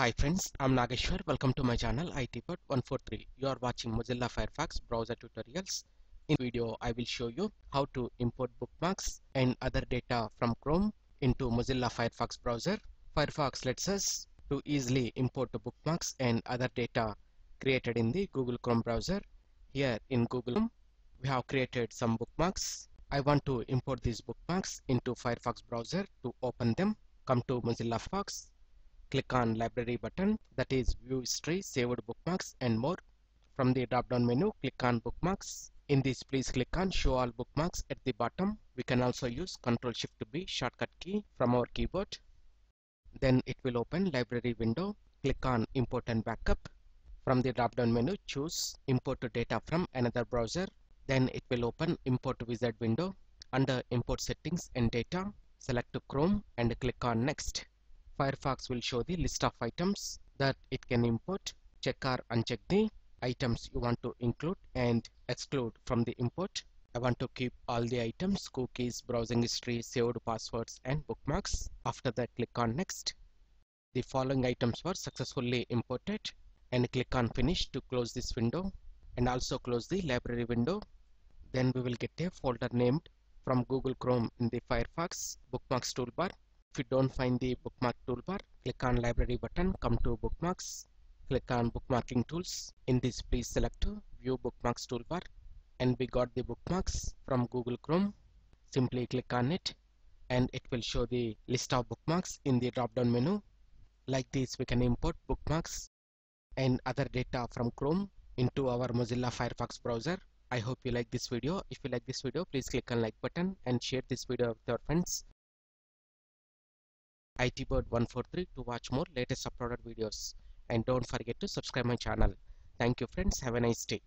Hi friends, I'm Nageshwar. Welcome to my channel ITbird143. You are watching Mozilla Firefox browser tutorials. In video, I will show you how to import bookmarks and other data from Chrome into Mozilla Firefox browser. Firefox lets us to easily import bookmarks and other data created in the Google Chrome browser. Here in Google Chrome, we have created some bookmarks. I want to import these bookmarks into Firefox browser to open them. Come to Mozilla Firefox click on library button that is view history saved bookmarks and more. From the drop down menu click on bookmarks. In this please click on show all bookmarks at the bottom. We can also use ctrl shift b shortcut key from our keyboard. Then it will open library window. Click on import and backup. From the drop down menu choose import data from another browser. Then it will open import wizard window. Under import settings and data select chrome and click on next Firefox will show the list of items that it can import. Check or uncheck the items you want to include and exclude from the import. I want to keep all the items, cookies, browsing history, saved passwords and bookmarks. After that click on next. The following items were successfully imported and click on finish to close this window and also close the library window. Then we will get a folder named from Google Chrome in the Firefox bookmarks toolbar if you don't find the bookmark toolbar, click on library button, come to bookmarks, click on bookmarking tools. In this, please select view bookmarks toolbar and we got the bookmarks from Google Chrome. Simply click on it and it will show the list of bookmarks in the drop down menu. Like this, we can import bookmarks and other data from Chrome into our Mozilla Firefox browser. I hope you like this video. If you like this video, please click on like button and share this video with your friends. ITbird143 to watch more latest uploaded videos and don't forget to subscribe my channel. Thank you friends. Have a nice day.